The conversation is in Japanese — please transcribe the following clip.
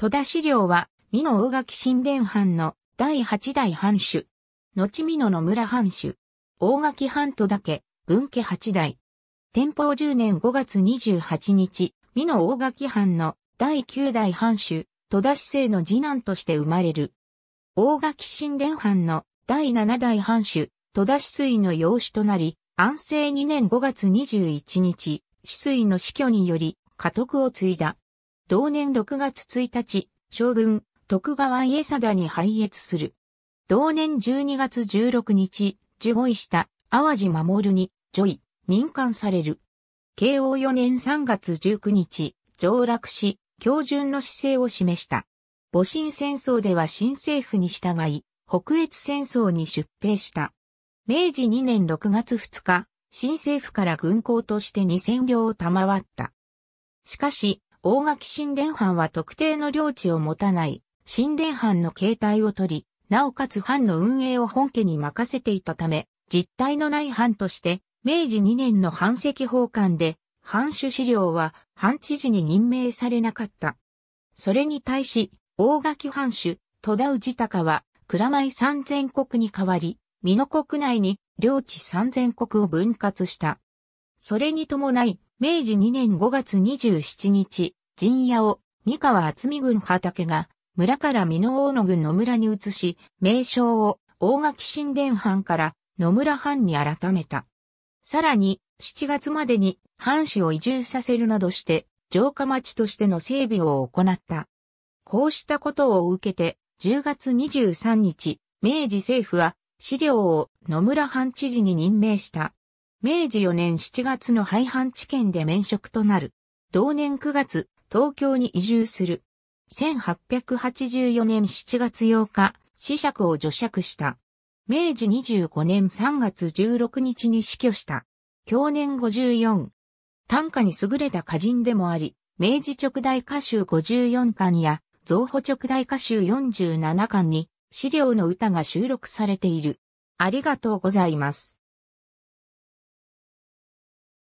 戸田資料は、美濃大垣神殿藩の第八代藩主。後美濃の村藩主。大垣藩戸田家、文家八代。天保10年5月28日、美濃大垣藩の第九代藩主、戸田市政の次男として生まれる。大垣神殿藩の第七代藩主、戸田市水の養子となり、安政2年5月21日、市水の死去により、家督を継いだ。同年6月1日、将軍、徳川家貞に拝謁する。同年12月16日、受護位した淡路守に、女位、任官される。慶応4年3月19日、上洛し、標準の姿勢を示した。戊辰戦争では新政府に従い、北越戦争に出兵した。明治2年6月2日、新政府から軍港として2000両を賜った。しかし、大垣神殿藩は特定の領地を持たない神殿藩の形態を取り、なおかつ藩の運営を本家に任せていたため、実体のない藩として、明治2年の藩籍法官で、藩主資料は藩知事に任命されなかった。それに対し、大垣藩主、戸田氏高は、蔵前三千国に代わり、美濃国内に領地三千国を分割した。それに伴い、明治2年5月27日、陣屋を三河厚見郡畑が村から美濃大野郡野村に移し、名称を大垣神殿藩から野村藩に改めた。さらに、7月までに藩主を移住させるなどして、城下町としての整備を行った。こうしたことを受けて、10月23日、明治政府は資料を野村藩知事に任命した。明治4年7月の廃藩置県で免職となる。同年9月、東京に移住する。1884年7月8日、死釈を除釈した。明治25年3月16日に死去した。去年54。短歌に優れた歌人でもあり、明治直大歌集54巻や、造保直大歌集47巻に、資料の歌が収録されている。ありがとうございます。